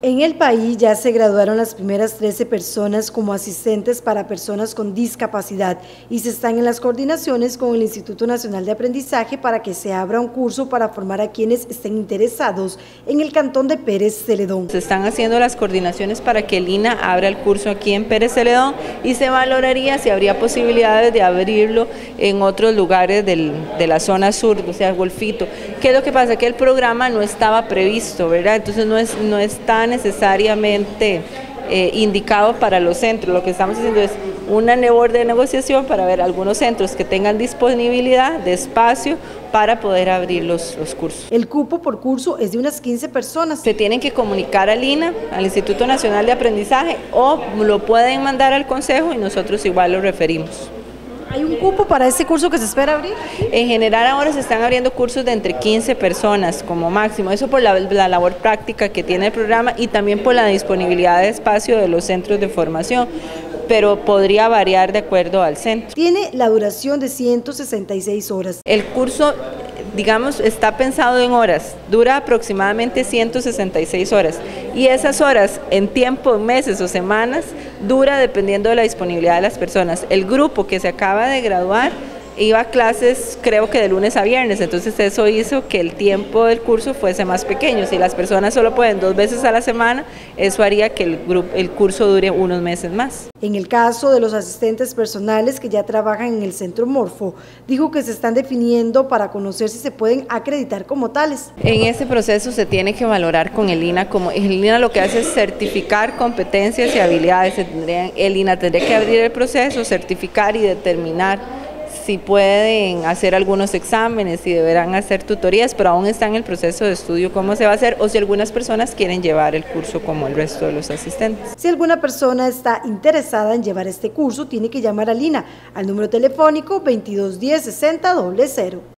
En el país ya se graduaron las primeras 13 personas como asistentes para personas con discapacidad y se están en las coordinaciones con el Instituto Nacional de Aprendizaje para que se abra un curso para formar a quienes estén interesados en el cantón de Pérez Celedón. Se están haciendo las coordinaciones para que el INA abra el curso aquí en Pérez Celedón y se valoraría si habría posibilidades de abrirlo en otros lugares de la zona sur, o sea, Golfito. ¿Qué es lo que pasa? Que el programa no estaba previsto, ¿verdad? Entonces no es, no es tan necesariamente eh, indicado para los centros. Lo que estamos haciendo es una labor de negociación para ver algunos centros que tengan disponibilidad de espacio para poder abrir los, los, cursos. El cupo por curso es de unas 15 personas. Se tienen que comunicar al INA, al Instituto Nacional de Aprendizaje, o lo pueden mandar al Consejo y nosotros igual lo referimos. ¿Hay un cupo para este curso que se espera abrir? En general ahora se están abriendo cursos de entre 15 personas como máximo, eso por la, la, labor práctica que tiene el programa y también por la disponibilidad de espacio de los centros de formación, pero podría variar de acuerdo al centro. Tiene la duración de 166 horas. El curso digamos, está pensado en horas, dura aproximadamente 166 horas y esas horas en tiempo, meses o semanas, dura dependiendo de la disponibilidad de las personas. El grupo que se acaba de graduar iba a clases creo que de lunes a viernes, entonces eso hizo que el tiempo del curso fuese más pequeño. Si las personas solo pueden dos veces a la semana, eso haría que el, grupo, el curso dure unos meses más. En el caso de los asistentes personales que ya trabajan en el Centro Morfo, dijo que se están definiendo para conocer si se pueden acreditar como tales. En ese proceso se tiene que valorar con el INA, como el INA lo que hace es certificar competencias y habilidades, el INA tendría que abrir el proceso, certificar y determinar si pueden hacer algunos exámenes, si deberán hacer tutorías, pero aún está en el proceso de estudio cómo se va a hacer o si algunas personas quieren llevar el curso como el resto de los asistentes. Si alguna persona está interesada en llevar este curso, tiene que llamar a Lina al número telefónico 2210 60 00.